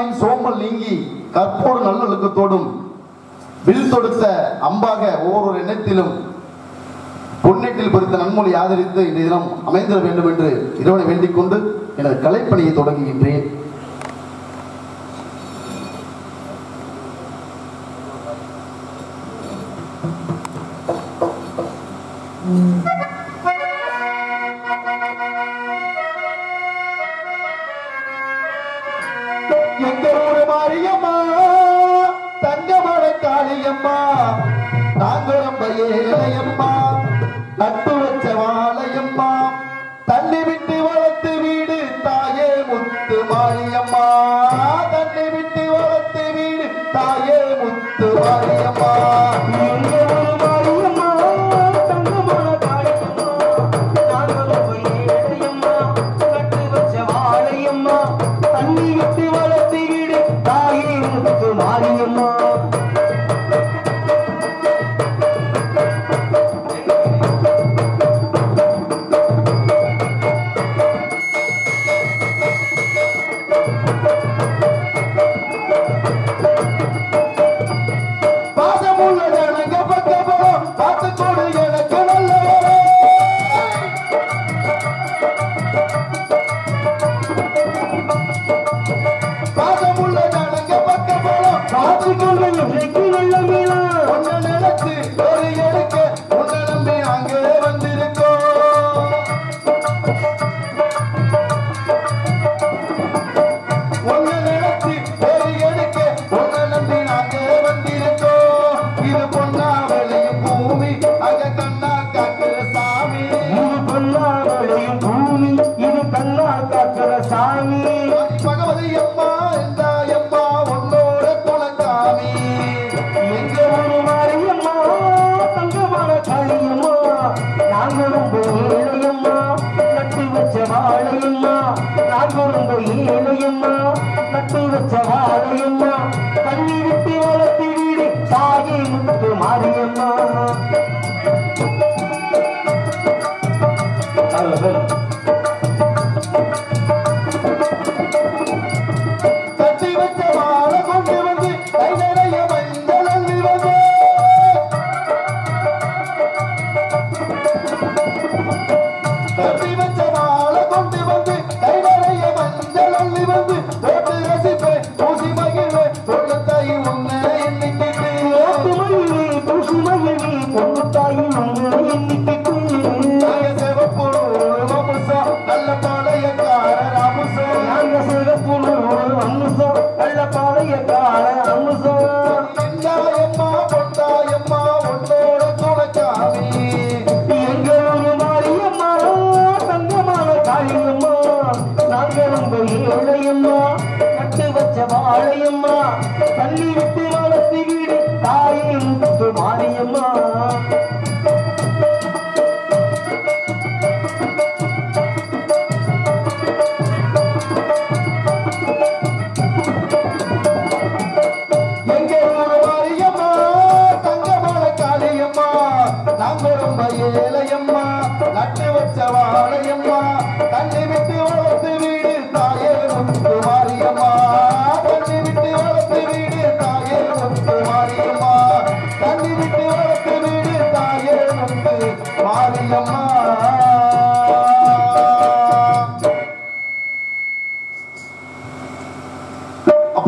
காமையின் சோமல் நீங்கி கற்போடு நல்லொழுக்கத்தோடும் வில் தொடுத்த அம்பாக ஒவ்வொரு எண்ணத்திலும் பொன்னேட்டில் பொறித்த நன்மொழி ஆதரித்து இன்றைய தினம் அமைந்திட வேண்டும் என்று இறைவனை வேண்டிக் கொண்டு எனது கலைப்பணியை தொடங்குகின்றேன்.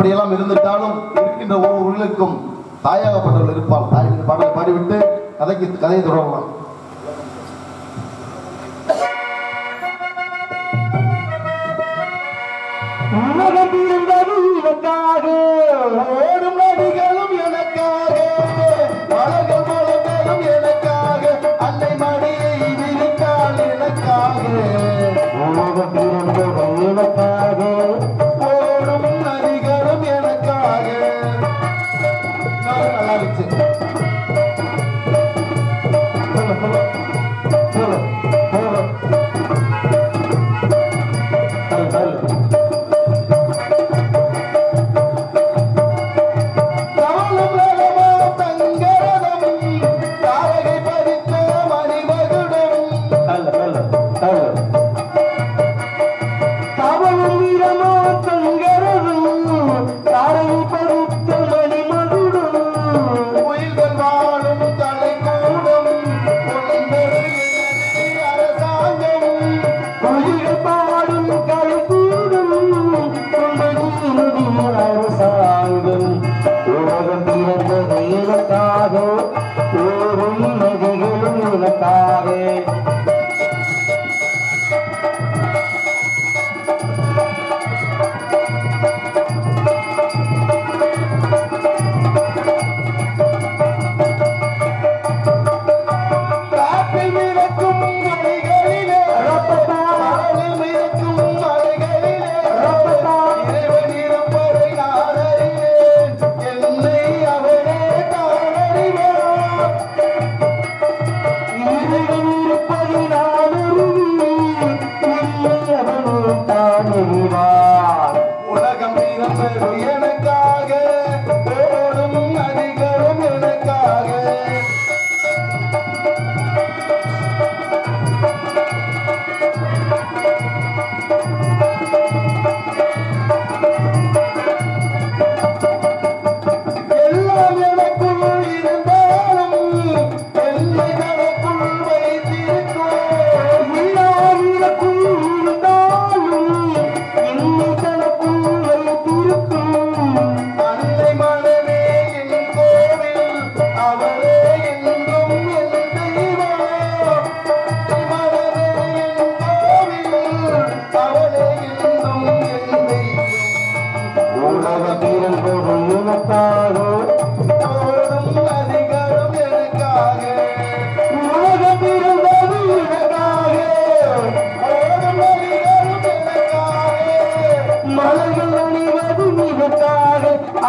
அப்படியெல்லாம் இருந்துட்டாலும் இருக்கின்ற ஒரு உயிலுக்கும் தாயாகப்பட்டவர்கள் இருப்பால் தாயின் பாடலை பாடிவிட்டு கதைக்கு கதையை தொடரலாம். எனக்காக எனக்காக அன்னை மடியை எனக்காக. உலகம் பிறந்தவன் எனக்காக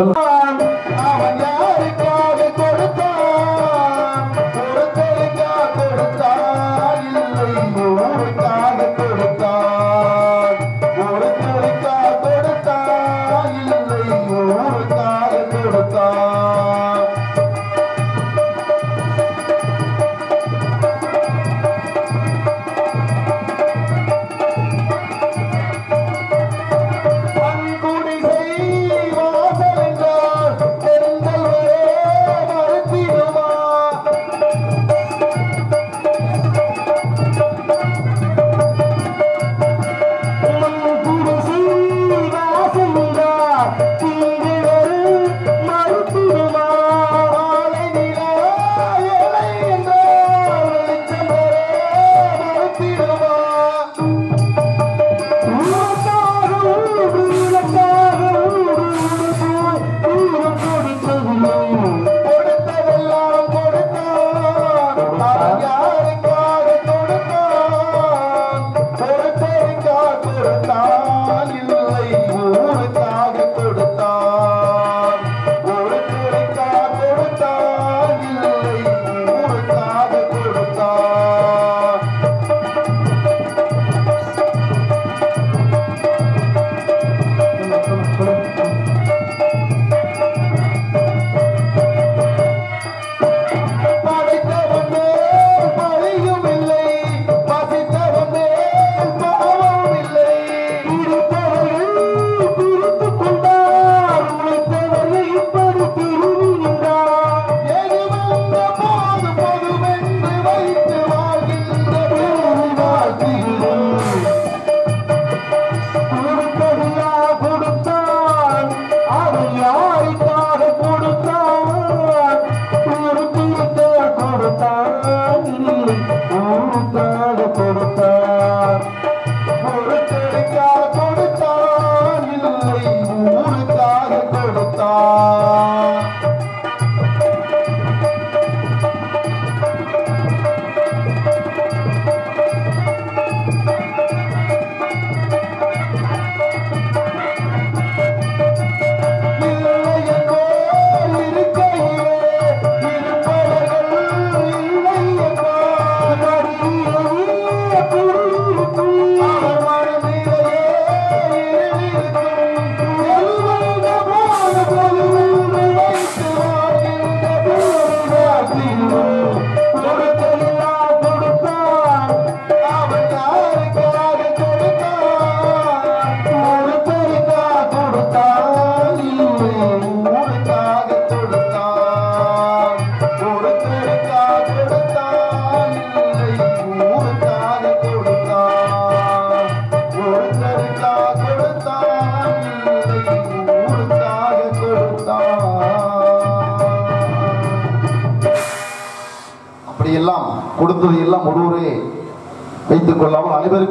Oh.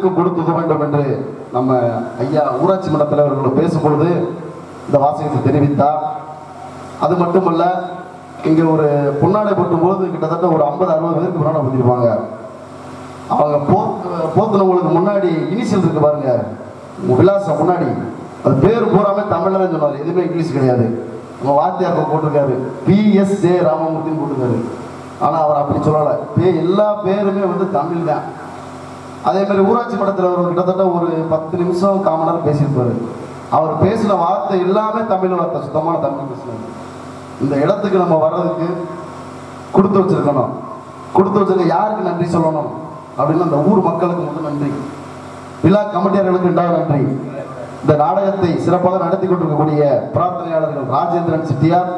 மக்களுக்கு அனைவருக்கும் வேண்டும் என்று நம்ம ஐயா ஊராட்சி மன்ற தலைவர்கள் பேசும்பொழுது இந்த வாசகத்தை தெரிவித்தார். அது மட்டுமல்ல இங்கே ஒரு பொன்னாடை போட்டும்போது கிட்டத்தட்ட ஒரு ஐம்பது அறுபது பேருக்கு முன்னாடி போட்டிருப்பாங்க. அவங்க போ போத்தினவங்களுக்கு முன்னாடி இனிஷியல் இருக்கு பாருங்க. விலாசம் முன்னாடி. அது பேர் பூராமே தமிழ்ல சொன்னார். எதுவுமே இங்கிலீஷ் கிடையாது. நம்ம வாத்தியார் போட்டிருக்காரு. பி எஸ் ஜே ராமமூர்த்தின்னு போட்டிருக்காரு. ஆனால் அவர் அப்படி சொல்லலை. பே எல்லா பேருமே வந்து தமிழ் தான் அதே மாதிரி ஊராட்சி படத்தில் அவர் கிட்டத்தட்ட ஒரு பத்து நிமிஷம் கால் மணி நேரம் பேசியிருப்பாரு. அவர் பேசின வார்த்தை எல்லாமே தமிழ் வார்த்தை சுத்தமான தமிழ் பேசினார். இந்த இடத்துக்கு நம்ம வர்றதுக்கு கொடுத்து வச்சிருக்கணும். கொடுத்து வச்சிருக்க யாருக்கு நன்றி சொல்லணும்? அப்படின்னு அந்த ஊர் மக்களுக்கு மட்டும் நன்றி. விழா கமிட்டியாளர்களுக்கு உண்டாக நன்றி. இந்த நாடகத்தை சிறப்பாக நடத்தி கொண்டிருக்கக்கூடிய பிரார்த்தனையாளர்கள் ராஜேந்திரன் செட்டியார்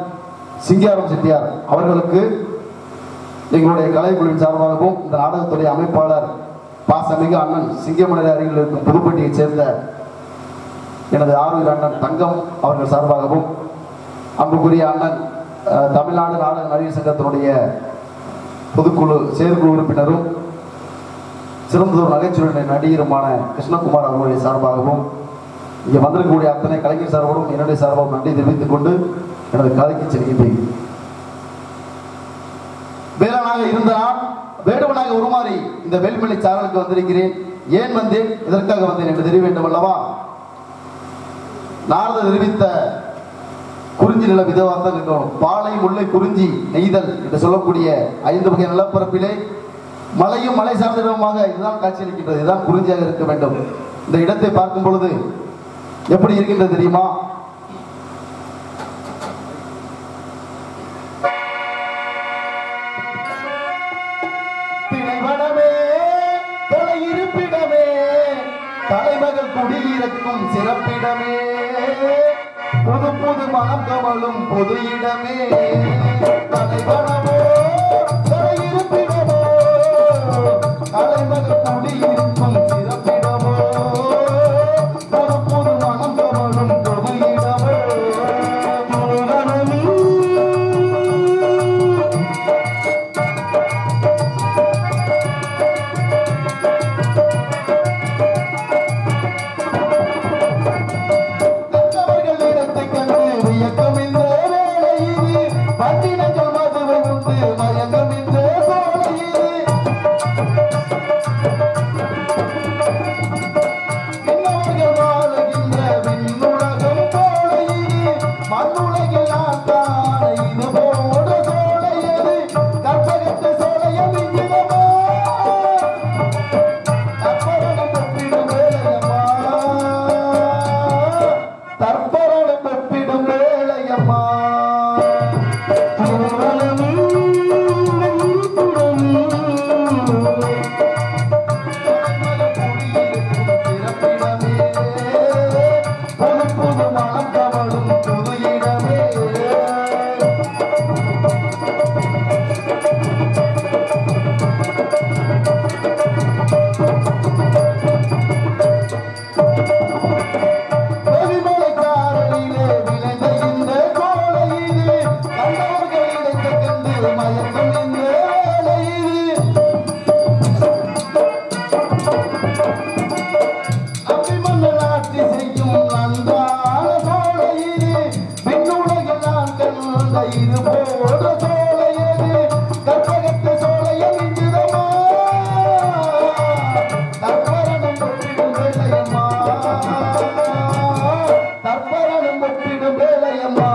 சிங்காரம் செட்டியார் அவர்களுக்கு எங்களுடைய கலைக்குழுவின் சார்பாகவும் இந்த நாடகத்துடைய அமைப்பாளர் பாசமிகு அண்ணன் சிங்கமலை அருகில் இருக்கும் புதுப்பட்டியைச் சேர்ந்த எனது ஆறுயிர் அண்ணன் தங்கம் அவர்கள் சார்பாகவும் அன்புக்குரிய அண்ணன் தமிழ்நாடு நாடக நடிகர் சங்கத்தினுடைய பொதுக்குழு செயற்குழு உறுப்பினரும் சிறந்ததொரு நகைச்சுவை நடிகருமான கிருஷ்ணகுமார் அவர்களுடைய சார்பாகவும் இங்கே வந்திருக்கக்கூடிய அத்தனை கலைஞர் சார்போடும் என்னுடைய சார்பாகவும் நன்றி தெரிவித்துக் கொண்டு எனது கதைக்கு செல்கின்றேன். வேளாணாக இருந்தால் வேடுவனாக உருமாறி இந்த வேல்மலை சாரலுக்கு வந்திருக்கிறேன். ஏன் வந்தேன்? இதற்காக வந்தேன் என்று தெரிய வேண்டும் அல்லவா? நாரத நிரூபித்த குறிஞ்சி நில விதவாக இருக்கணும் பாலை முல்லை குறிஞ்சி நெய்தல் என்று சொல்லக்கூடிய ஐந்து வகை நிலப்பரப்பிலே மலையும் மலை சார்ந்த இடமாக இதுதான் காட்சியளிக்கின்றது. இதுதான் குறிஞ்சியாக இருக்க வேண்டும். இந்த இடத்தை பார்க்கும் பொழுது எப்படி இருக்கின்றது தெரியுமா? இருக்கும் சிறப்பிடமே. புது புது மனம் கமலும் பொது இடமே. தலைவனமோ தற்பரணம் ஒப்பிடும் வேலையம்மா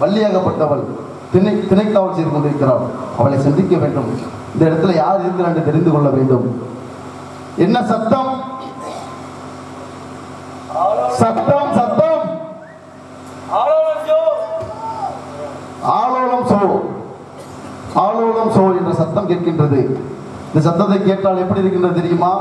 வள்ளியாகப்பட்டவள் திணை திணைக்காவல் செய்து கொண்டிருக்கிறாள். அவளை சந்திக்க வேண்டும். இந்த இடத்துல யார் இருக்கிறான்னு தெரிந்து கொள்ள வேண்டும். என்ன சத்தம்? சத்தம் சத்தம்! ஆலோலம் சோ. ஆலோலம் சோ என்ற சத்தம் கேட்கின்றது. இந்த சத்தத்தை கேட்டால் எப்படி இருக்கின்றது தெரியுமா?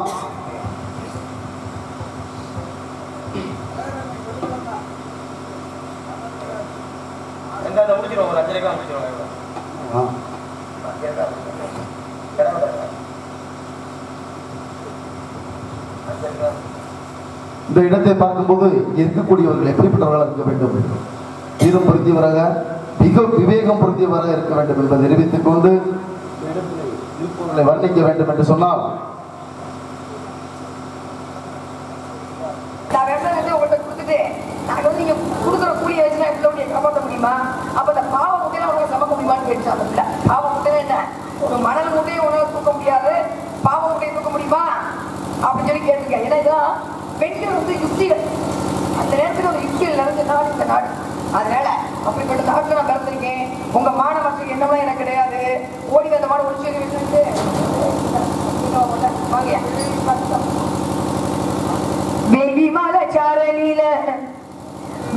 இந்த இடத்தை பார்க்கும்போது இருக்கக்கூடியவர்கள் எப்படிப்பட்டவர்களாக இருக்க வேண்டும்? தீரம் பொருத்தியவராக மிக விவேகம் பொருத்தியவராக இருக்க வேண்டும் என்பதை தெரிவித்துக் கொண்டு வர்ணிக்க வேண்டும் என்று சொன்னால் காப்பாற்ற முடியுமா? அப்ப அந்த பாவ முட்டையில உங்களை சமக்க முடியுமான்னு கேட்டு அந்த பாவ முட்டையில என்ன? ஒரு மணல் முட்டையை உணவு தூக்க முடியாது பாவ முட்டையை தூக்க முடியுமா அப்படின்னு சொல்லி கேட்டுருக்கேன் ஏன்னா இதெல்லாம் பெண்கள் வந்து யுக்திகள் அந்த நேரத்துல ஒரு யுக்திகள் நிறைஞ்ச நாடு இந்த நாடு. அதனால அப்படிப்பட்ட நாட்டுல நான் பிறந்திருக்கேன். உங்க மான மக்களுக்கு என்னவெல்லாம் எனக்கு கிடையாது. ஓடி வந்த மாடு ஒழிச்சு விட்டுட்டு வாங்க வேலி மலச்சாரலில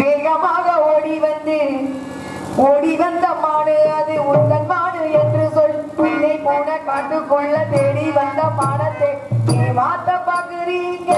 வேகமாக ஓடி வந்து ஓடி வந்த மாடு அது உங்கள் மாடு என்று சொல். பிள்ளை போன காட்டுக்குள்ள தேடி வந்த மாடத்தை ஏமாத்த பாக்குறீங்க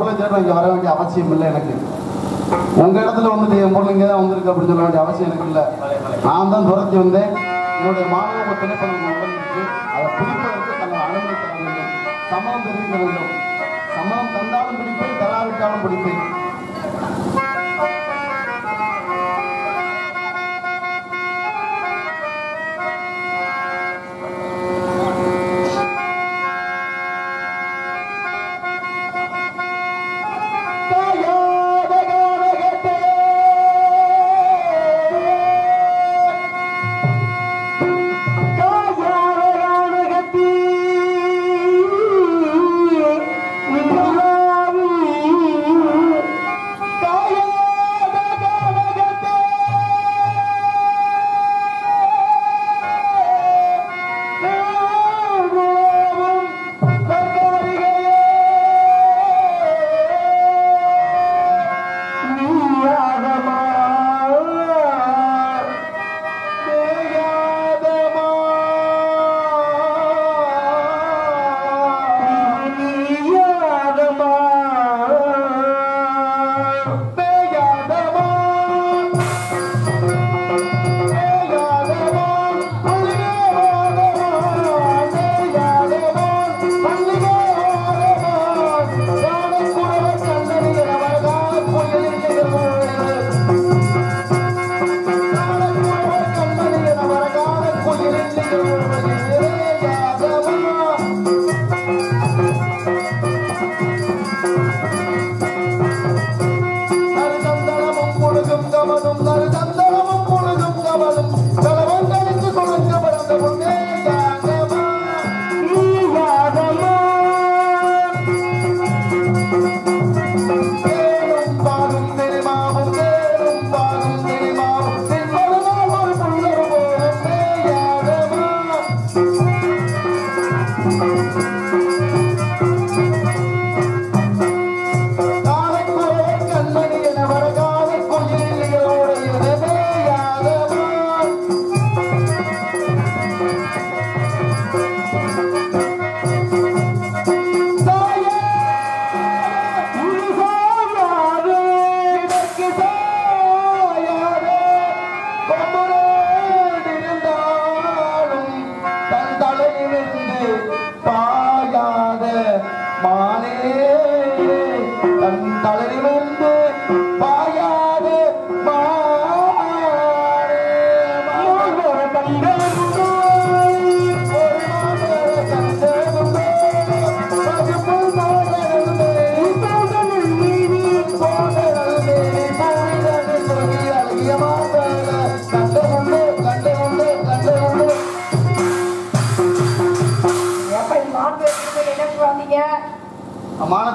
பொருளை தேட வர வேண்டிய அவசியம் இல்லை எனக்கு. உங்க இடத்துல வந்துட்டு என் பொருள் இங்கே தான் வந்திருக்கு அப்படின்னு சொல்ல வேண்டிய அவசியம் எனக்கு இல்லை. நான் தான் துரத்தி வந்தேன். என்னுடைய மாணவ திரைப்படம் அதை பிடிப்பதற்கு தங்கள் அனுமதி தர வேண்டும். சம்மதம் தெரிவிக்க வேண்டும். சம்மதம் தந்தாலும் பிடிப்பேன் தராவிட்டாலும் பிடிப்பேன்.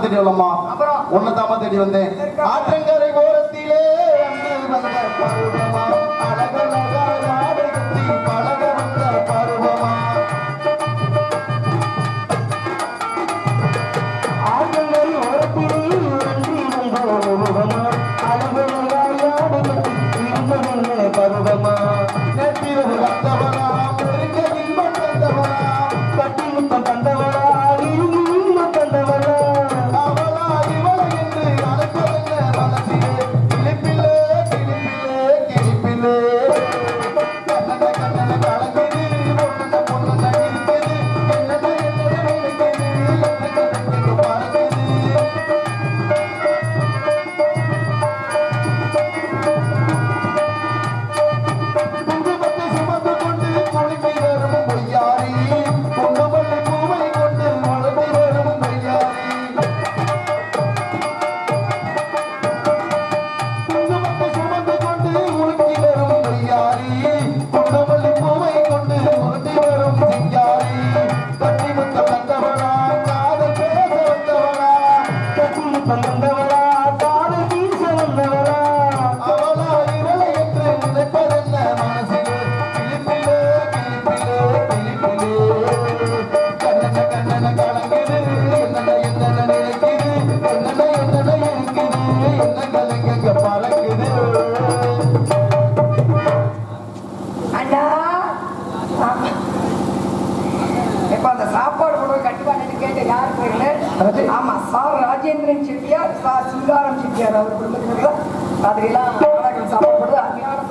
தேடி வரலாமா உன்னை தேடி வந்தேன். ஆற்றங்கரை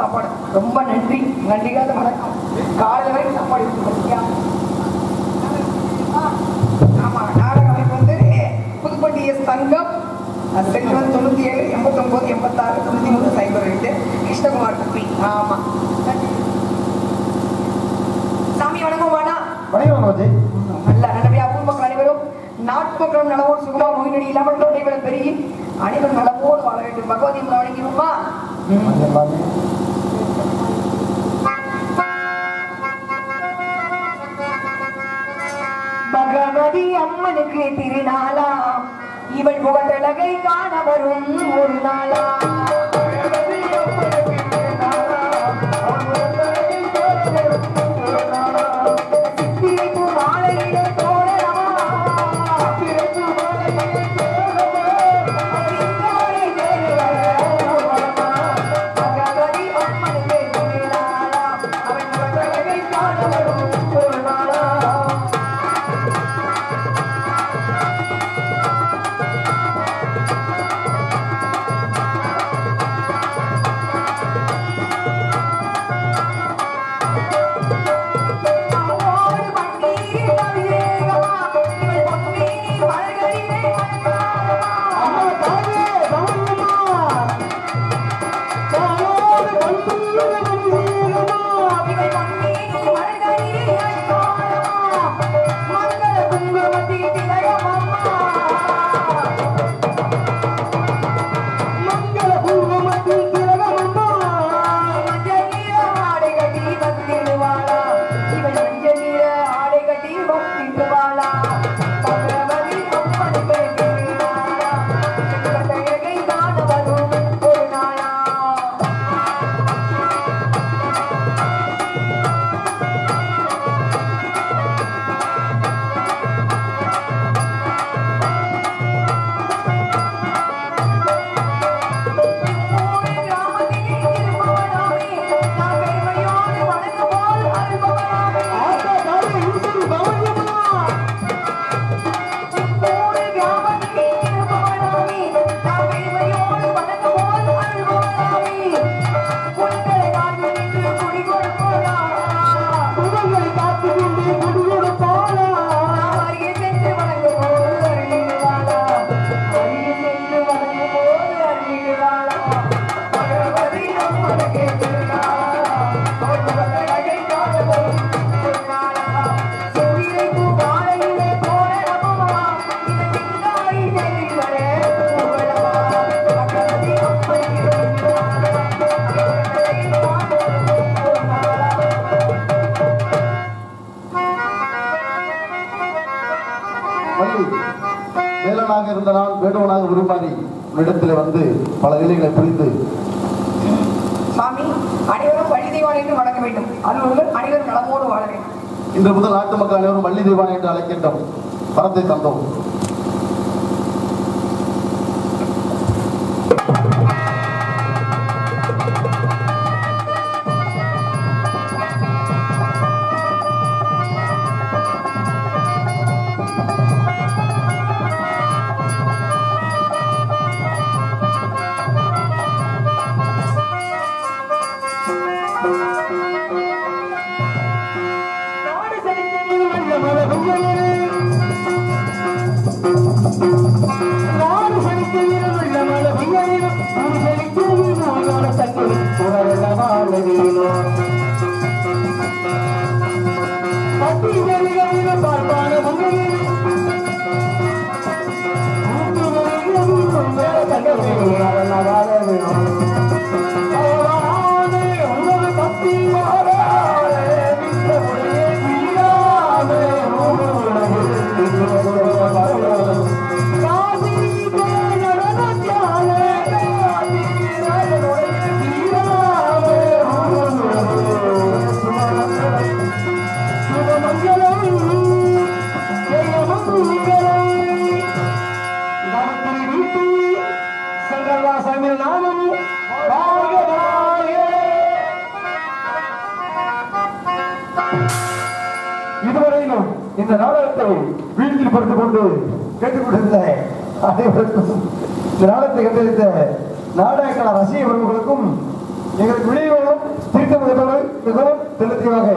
சாப்பாடு. ரொம்ப நன்றி. நன்றிகாத வணக்கம். காலையில் வரை சாப்பாடு ஆமாம் சாமி வணக்கம் வாடா. வணக்கம் நல்ல நல்லபடியாக ஊர் அனைவரும் நாட்டு மக்களும் நலவோடு சுகமாக பெருகி அனைவரும் நலவோடு வாழ வேண்டும். பகவதி வணங்கிடுமா அம்மனுக்கு திருநாளா? இவள் புகழழகை காண வரும் ஒரு நாளா? வள்ளி வேலனாக இருந்த நான் வேடுவனாக விரும்பாரி உன்னிடத்தில் வந்து பல வேலைகளை புரிந்து. சுவாமி அனைவரும் வழி தெய்வான் என்று வணங்க வேண்டும். அலுவலர்கள் அனைவரும் நலமோடு வாழ வேண்டும். இன்று முதல் நாட்டு மக்கள் அனைவரும் வள்ளி தெய்வானை என்று அழைக்கின்றோம். பரத்தை தந்தோம். Thank you. வீட்டில் படுத்துக் கொண்டு கேட்டுக்கொண்டிருந்த அனைவருக்கும் இந்த நாடகத்தை கண்டிருந்த நாடக ரசிகர்களுக்கும் எங்களுக்கு விளைவுகளும் திருத்தம் மிகவும் தெளிவாக